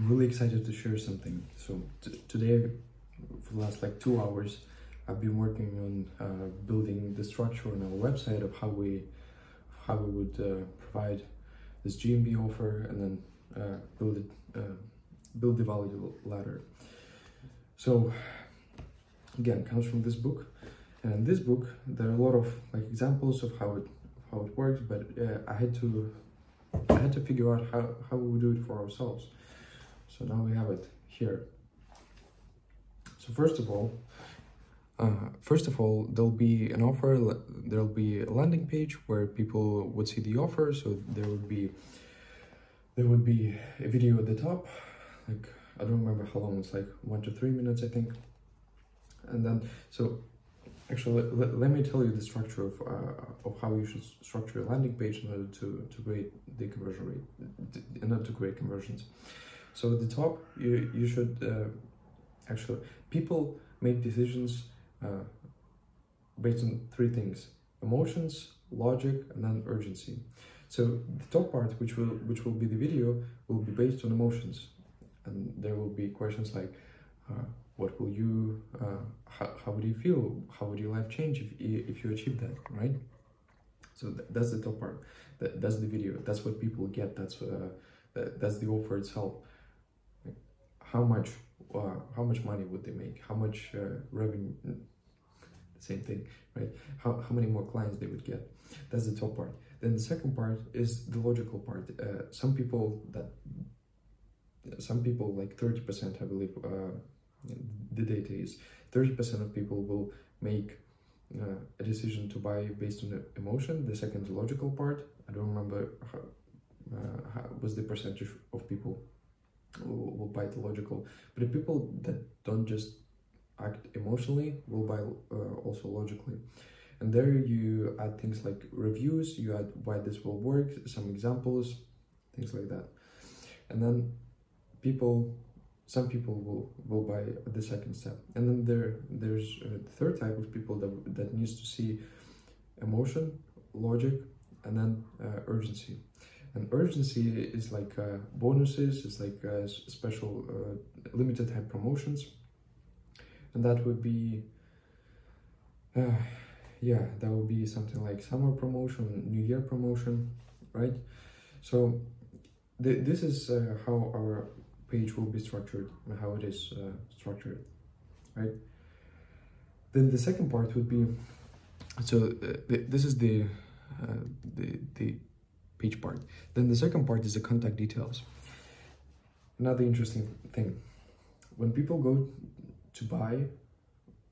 I'm really excited to share something. So today, for the last like two hours, I've been working on uh, building the structure on our website of how we how we would uh, provide this GMB offer and then uh, build it, uh, build the value ladder. So again, comes from this book, and in this book there are a lot of like examples of how it how it works, but uh, I had to I had to figure out how how we would do it for ourselves. So now we have it here. So first of all, uh, first of all, there'll be an offer, there'll be a landing page where people would see the offer. So there would be, there would be a video at the top, like, I don't remember how long, it's like one to three minutes, I think. And then, so actually, let, let me tell you the structure of, uh, of how you should structure a landing page in order to, to create the conversion rate, in order to create conversions. So at the top, you, you should, uh, actually, people make decisions uh, based on three things emotions logic and then urgency. So the top part which will which will be the video will be based on emotions. And there will be questions like uh, what will you uh, how, how would you feel? How would your life change if, if you achieve that right? So th that's the top part. That, that's the video. That's what people get. That's uh, that, that's the offer itself how much uh, how much money would they make how much uh, revenue same thing, right? How, how many more clients they would get. That's the top part. Then the second part is the logical part. Uh, some people that, some people like 30%, I believe, uh, the data is 30% of people will make uh, a decision to buy based on emotion. The second, logical part. I don't remember how, uh, how was the percentage of people will, buy the logical, but the people that don't just act emotionally will buy uh, also logically. And there you add things like reviews you add why this will work some examples things like that. And then people some people will will buy the second step. And then there there's a third type of people that that needs to see emotion logic and then uh, urgency and urgency is like uh, bonuses it's like uh, special uh, limited type promotions. And that would be uh, yeah that would be something like summer promotion new year promotion right? So th this is uh, how our page will be structured and how it is uh, structured right? Then the second part would be so th this is the the the page part then the second part is the contact details another interesting thing when people go to buy,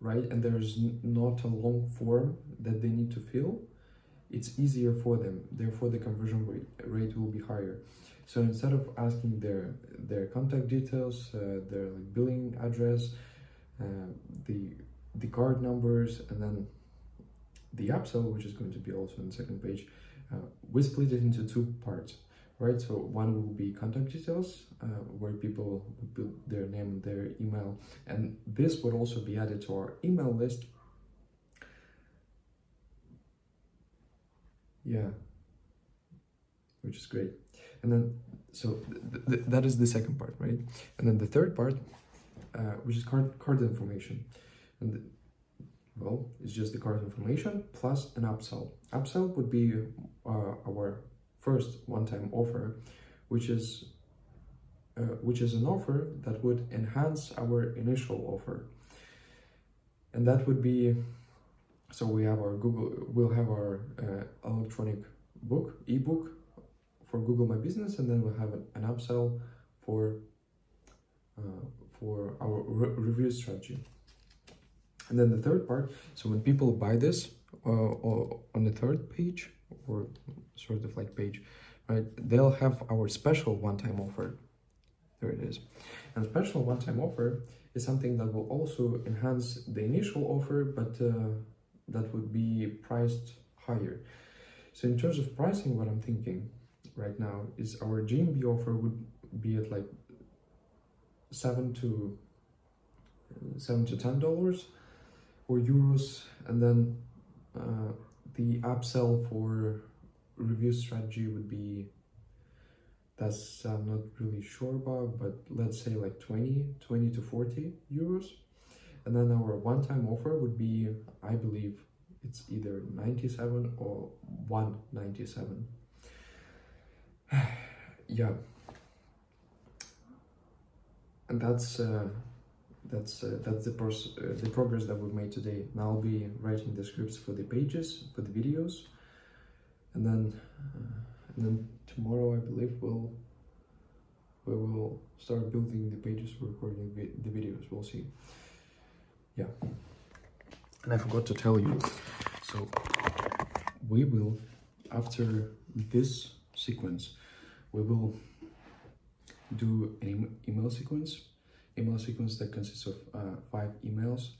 right? And there's not a long form that they need to fill, it's easier for them. Therefore, the conversion rate, rate will be higher. So instead of asking their their contact details, uh, their like, billing address, uh, the the card numbers, and then the upsell, which is going to be also on the second page, uh, we split it into two parts right? So one will be contact details, uh, where people put their name, their email, and this would also be added to our email list. Yeah, which is great. And then, so th th that is the second part, right? And then the third part, uh, which is card, card information. And well, it's just the card information plus an upsell. Upsell would be uh, our first one-time offer, which is uh, which is an offer that would enhance our initial offer. And that would be, so we have our Google, we'll have our uh, electronic book, ebook for Google My Business, and then we'll have an, an upsell for uh, for our re review strategy. And then the third part, so when people buy this uh, on the third page, or sort of like page, right? They'll have our special one-time offer. There it is. And special one-time offer is something that will also enhance the initial offer, but uh, that would be priced higher. So in terms of pricing, what I'm thinking right now is our GMB offer would be at like seven to seven to ten dollars or euros, and then uh, the upsell for review strategy would be that's I'm not really sure about, but let's say like 20, 20 to 40 euros. And then our one-time offer would be, I believe, it's either 97 or 197. yeah. And that's uh, that's uh, that's the, uh, the progress that we've made today. Now I'll be writing the scripts for the pages, for the videos, and then uh, and then tomorrow I believe we'll we will start building the pages for recording vi the videos. We'll see. Yeah. And I forgot to tell you. So we will after this sequence we will do an email sequence email sequence that consists of uh, five emails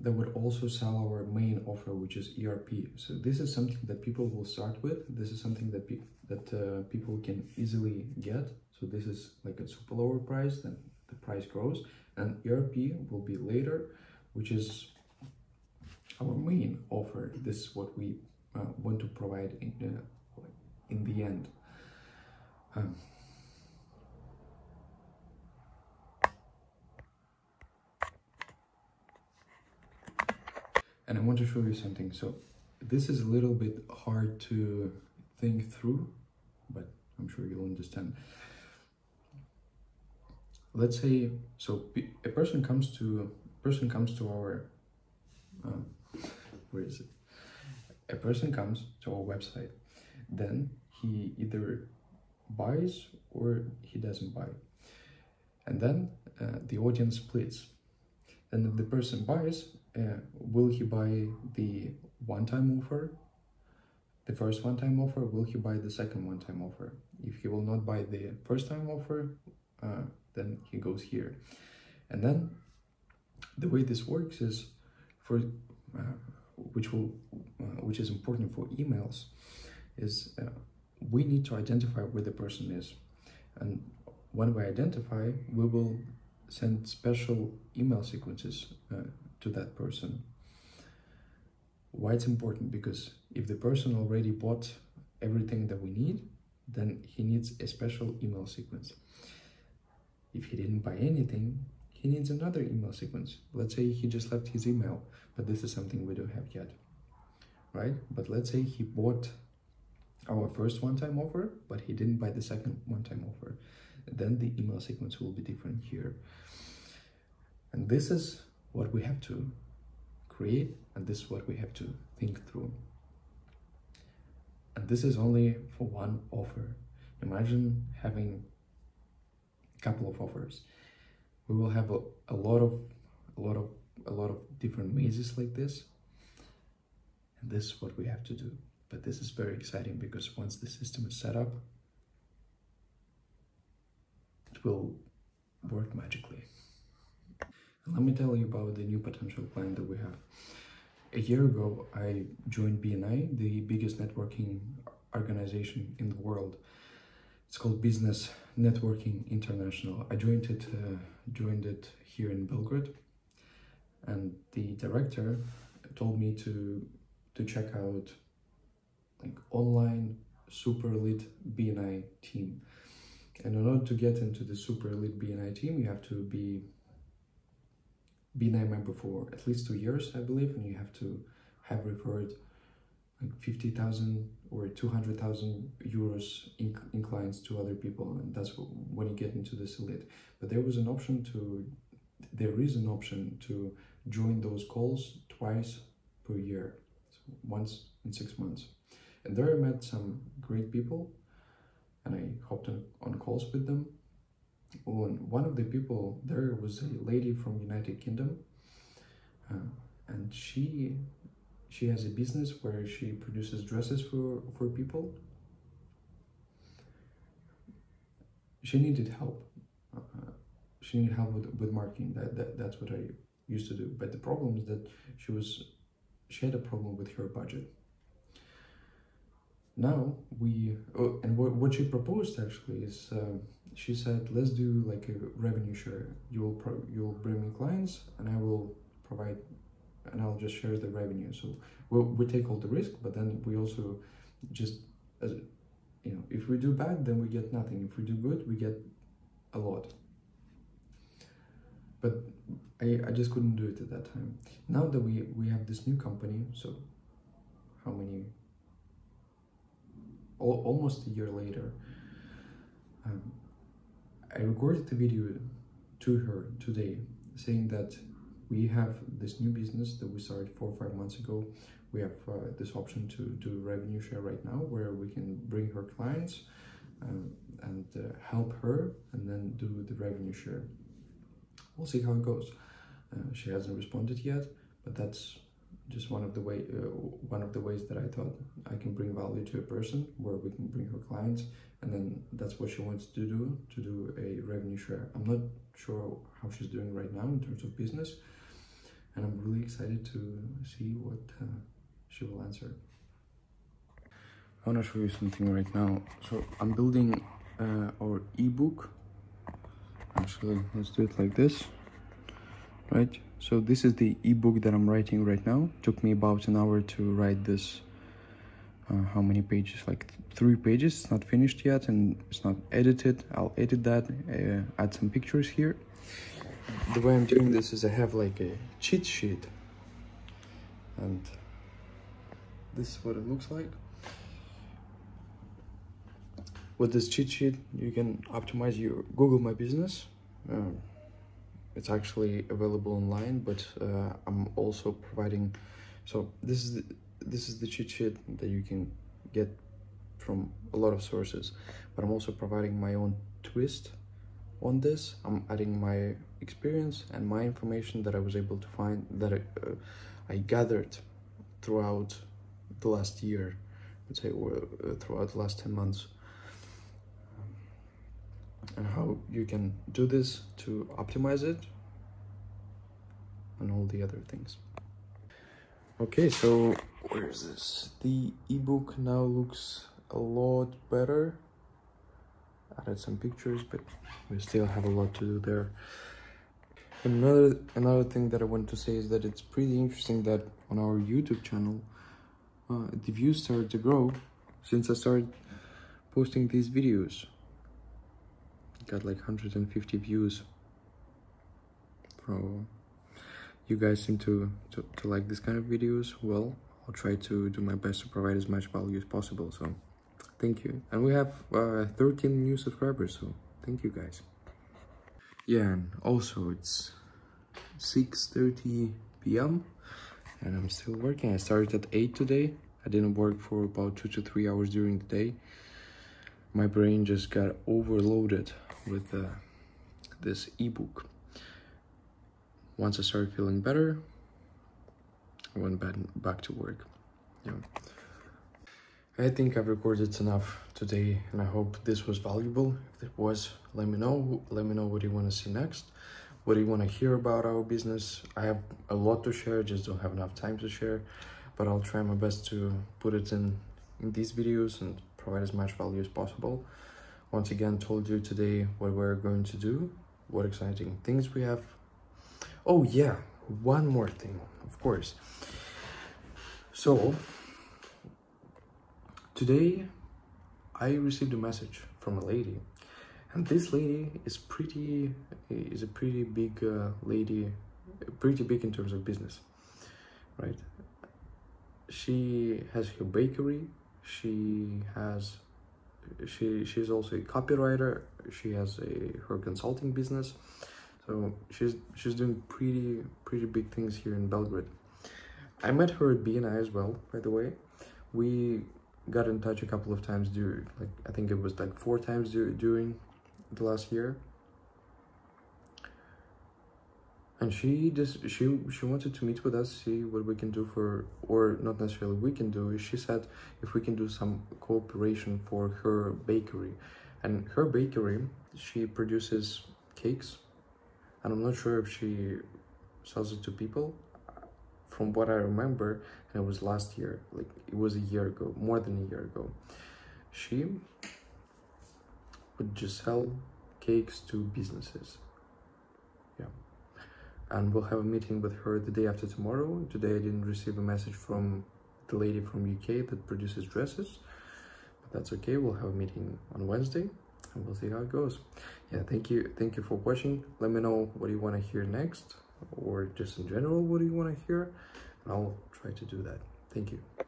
that would also sell our main offer, which is ERP. So this is something that people will start with. This is something that, pe that uh, people can easily get. So this is like a super lower price, then the price grows. And ERP will be later, which is our main offer. This is what we uh, want to provide in, uh, in the end. Um, and I want to show you something. So this is a little bit hard to think through, but I'm sure you'll understand. Let's say, so a person comes to, person comes to our, um, where is it? A person comes to our website, then he either buys or he doesn't buy. And then uh, the audience splits. And if the person buys, uh, will he buy the one-time offer? The first one-time offer will he buy the second one-time offer? If he will not buy the first time offer uh, then he goes here. And then the way this works is for uh, which will uh, which is important for emails is uh, we need to identify where the person is. And when we identify we will send special email sequences uh, to that person. Why it's important? Because if the person already bought everything that we need, then he needs a special email sequence. If he didn't buy anything, he needs another email sequence. Let's say he just left his email, but this is something we don't have yet, right? But let's say he bought our first one-time offer, but he didn't buy the second one-time offer. Then the email sequence will be different here. And this is what we have to create and this is what we have to think through. And this is only for one offer. Imagine having a couple of offers. We will have a, a lot of a lot of a lot of different mazes like this. And this is what we have to do. But this is very exciting because once the system is set up, it will work magically. Let me tell you about the new potential client that we have. A year ago, I joined BNI, the biggest networking organization in the world. It's called Business Networking International. I joined it, uh, joined it here in Belgrade, and the director told me to to check out like online super elite BNI team. And in order to get into the super elite BNI team, you have to be been a member for at least two years, I believe, and you have to have referred like 50,000 or 200,000 euros in, in clients to other people, and that's when you get into this elite. But there was an option to, there is an option to join those calls twice per year, so once in six months. And there I met some great people, and I hopped on, on calls with them one of the people there was a lady from United Kingdom, uh, and she she has a business where she produces dresses for for people. She needed help. Uh, she needed help with, with marketing. That, that that's what I used to do. But the problem is that she was she had a problem with her budget. Now we oh, and what what she proposed actually is. Um, she said, let's do like a revenue share. You'll pro- you'll bring me clients, and I will provide, and I'll just share the revenue. So we'll, we take all the risk, but then we also just as you know, if we do bad, then we get nothing. If we do good, we get a lot. But I, I just couldn't do it at that time. Now that we, we have this new company, so how many? Al almost a year later, um, I recorded the video to her today saying that we have this new business that we started four or five months ago. We have uh, this option to do revenue share right now where we can bring her clients um, and uh, help her and then do the revenue share. We'll see how it goes. Uh, she hasn't responded yet, but that's just one of the way uh, one of the ways that I thought I can bring value to a person where we can bring her clients and then that's what she wants to do to do a revenue share. I'm not sure how she's doing right now in terms of business and i'm really excited to see what uh, she will answer. I want to show you something right now. So i'm building uh, our ebook. Actually let's do it like this. Right so this is the ebook that i'm writing right now. It took me about an hour to write this uh, how many pages? Like three pages. It's not finished yet and it's not edited. I'll edit that uh, add some pictures here. The way i'm doing this is i have like a cheat sheet. And this is what it looks like. With this cheat sheet you can optimize your google my business. Um, it's actually available online but uh, i'm also providing so this is the, this is the cheat sheet that you can get from a lot of sources but i'm also providing my own twist on this. I'm adding my experience and my information that i was able to find that i, uh, I gathered throughout the last year let's say or uh, throughout the last 10 months and how you can do this to optimize it and all the other things. Okay so where is this? The ebook now looks a lot better. Added some pictures but we still have a lot to do there. Another another thing that i want to say is that it's pretty interesting that on our youtube channel uh, the views started to grow since i started posting these videos got like 150 views from you guys seem to, to, to like this kind of videos, well, I'll try to do my best to provide as much value as possible. So thank you. And we have uh, 13 new subscribers, so thank you guys. Yeah, and also it's 6.30 p.m. and I'm still working. I started at 8 today. I didn't work for about 2 to 3 hours during the day. My brain just got overloaded with uh, this ebook once I started feeling better, I went back, back to work. Yeah. I think I've recorded enough today and I hope this was valuable. If it was, let me know. Let me know what you want to see next. What do you want to hear about our business? I have a lot to share, just don't have enough time to share. But I'll try my best to put it in, in these videos and provide as much value as possible. Once again, told you today what we're going to do, what exciting things we have Oh yeah, one more thing, of course. So today I received a message from a lady and this lady is pretty is a pretty big uh, lady pretty big in terms of business right she has her bakery she has she she's also a copywriter she has a her consulting business so she's she's doing pretty pretty big things here in Belgrade. I met her at BNI as well, by the way. We got in touch a couple of times during like I think it was like four times during the last year. And she just she she wanted to meet with us, see what we can do for or not necessarily we can do. She said if we can do some cooperation for her bakery. And her bakery, she produces cakes and I'm not sure if she sells it to people. From what I remember, and it was last year, like it was a year ago, more than a year ago, she would just sell cakes to businesses. And we'll have a meeting with her the day after tomorrow. Today I didn't receive a message from the lady from UK that produces dresses. but that's okay. We'll have a meeting on Wednesday and we'll see how it goes. Yeah, thank you. Thank you for watching. Let me know what you want to hear next or just in general, what do you want to hear? And I'll try to do that. Thank you.